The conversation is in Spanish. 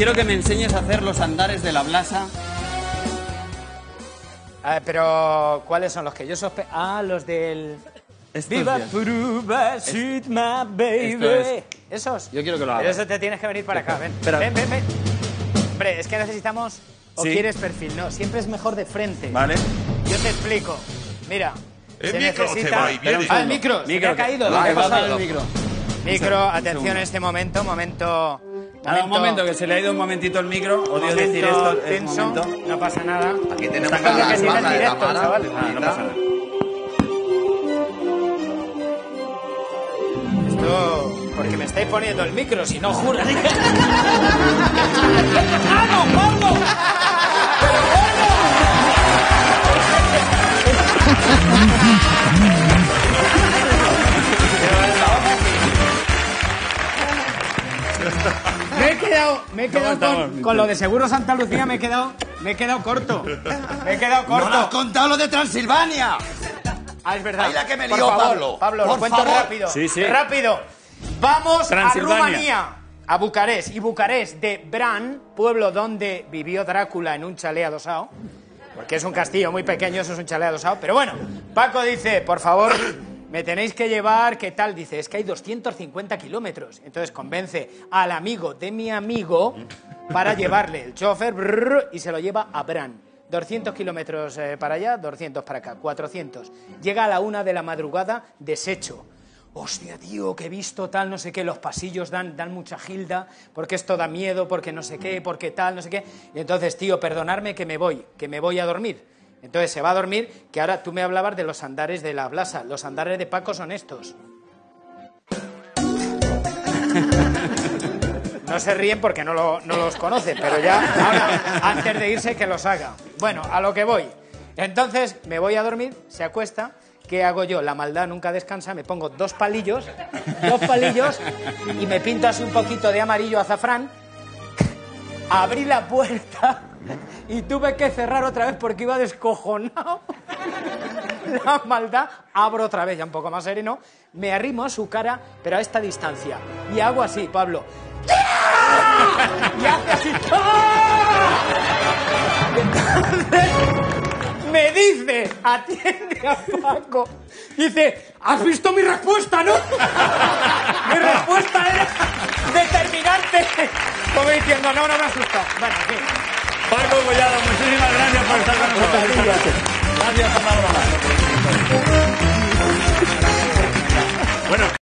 quiero que me enseñes a hacer los andares de la blasa. A ver, pero ¿cuáles son los que yo sospe... Ah, los del... Estos Viva días. Puruba, sweet my baby. Es. ¿Esos? Yo quiero que lo Pero hagas. eso te tienes que venir para acá, ven. Espera. Ven, ven, ven. Hombre, es que necesitamos... ¿O Sí. quieres perfil? No, siempre es mejor de frente. Vale. Yo te explico. Mira, El se micro necesita... se va y viene. Ah, el micro, se me ha caído. El micro. Micro, atención en este momento, momento... Nada, un momento, que se le ha ido un momentito el micro. Odio decir momento esto. Es tenso, momento. no pasa nada. Aquí tenemos Está que la de directo, chavales. Ah, no pasa nada. Esto... Porque me estáis poniendo el micro, si no juras. Me he quedado, me he quedado con, con lo de Seguro Santa Lucía, me he quedado, me he quedado corto. Me he quedado ¡No corto. nos has contado lo de Transilvania! Ah, es verdad. Ahí la que me Por lió, favor, Pablo. Pablo, lo Por cuento favor. rápido. Sí, sí. Rápido. Vamos a Transilvania. Rumanía, a Bucarest. Y Bucarest de Bran, pueblo donde vivió Drácula en un chalet adosado. Porque es un castillo muy pequeño, eso es un chalet adosado. Pero bueno, Paco dice, por favor, me tenéis que llevar, ¿qué tal? Dice, es que hay 250 kilómetros. Entonces convence al amigo de mi amigo para llevarle el chofer y se lo lleva a Bran. 200 kilómetros eh, para allá, 200 para acá, 400. Llega a la una de la madrugada, deshecho. Hostia, tío, que he visto tal, no sé qué, los pasillos dan, dan mucha gilda, porque esto da miedo, porque no sé qué, porque tal, no sé qué. Y entonces, tío, perdonarme que me voy, que me voy a dormir. Entonces se va a dormir, que ahora tú me hablabas de los andares de la blasa. Los andares de Paco son estos. No se ríen porque no, lo- no los conocen, pero ya, ahora, antes de irse, que los haga. Bueno, a lo que voy. Entonces, me voy a dormir, se acuesta. ¿Qué hago yo? La maldad nunca descansa. Me pongo dos palillos, dos palillos, y me pinto así un poquito de amarillo azafrán. Abrí la puerta y tuve que cerrar otra vez porque iba descojonado. La maldad, abro otra vez, ya un poco más sereno, me arrimo a su cara, pero a esta distancia. Y hago así, Pablo. Y hace así. Entonces, me dice, atiende a Paco. Dice, ¿has visto mi respuesta, no? Mi respuesta era determinante. Como diciendo, no, no me asusta. Bueno, en Paco Collado, muchísimas gracias por estar con nosotros. Gracias